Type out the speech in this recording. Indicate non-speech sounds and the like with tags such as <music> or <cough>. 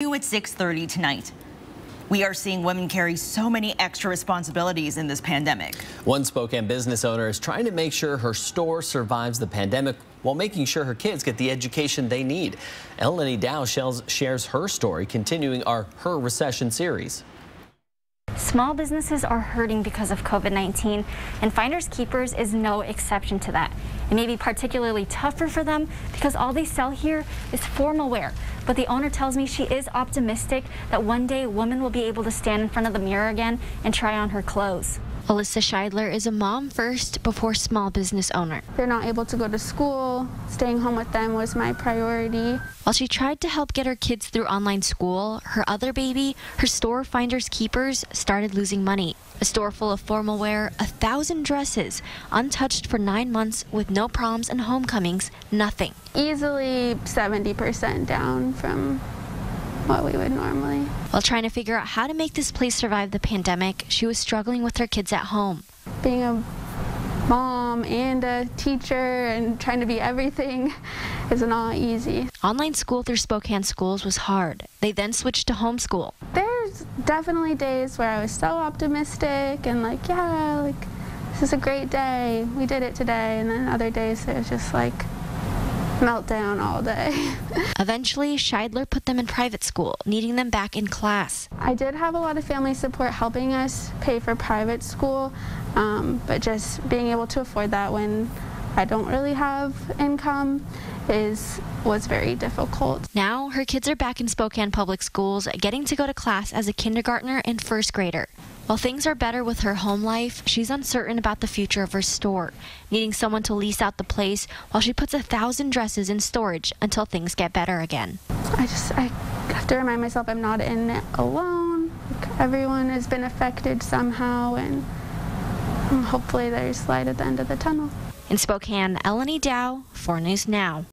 New at 6:30 tonight. We are seeing women carry so many extra responsibilities in this pandemic. One Spokane business owner is trying to make sure her store survives the pandemic while making sure her kids get the education they need. Elenee Dao shares her story, continuing our Her Recession series. Small businesses are hurting because of COVID-19, and Finders Keepers is no exception to that. It may be particularly tougher for them because all they sell here is formal wear. But the owner tells me she is optimistic that one day women will be able to stand in front of the mirror again and try on her clothes. Alyssa Scheidler is a mom first before small business owner. They're not able to go to school. Staying home with them was my priority. While she tried to help get her kids through online school, her other baby, her store finders keepers, started losing money. A store full of formal wear, a thousand dresses, untouched for nine months with no proms and homecomings, nothing. Easily 70% down from what we would normally. While trying to figure out how to make this place survive the pandemic, she was struggling with her kids at home. Being a mom and a teacher and trying to be everything <laughs> is not easy. Online school through Spokane schools was hard. They then switched to homeschool. There's definitely days where I was so optimistic and like, yeah, like this is a great day. We did it today. And then other days it was just like, meltdown all day. <laughs> Eventually, Scheidler put them in private school, needing them back in class. I did have a lot of family support helping us pay for private school, um, but just being able to afford that when I don't really have income is was very difficult. Now her kids are back in Spokane Public Schools, getting to go to class as a kindergartner and first grader. While things are better with her home life, she's uncertain about the future of her store, needing someone to lease out the place while she puts a thousand dresses in storage until things get better again. I just I have to remind myself I'm not in it alone. Like everyone has been affected somehow, and mm, hopefully there's light at the end of the tunnel. In Spokane, Elenee Dao, 4 News Now.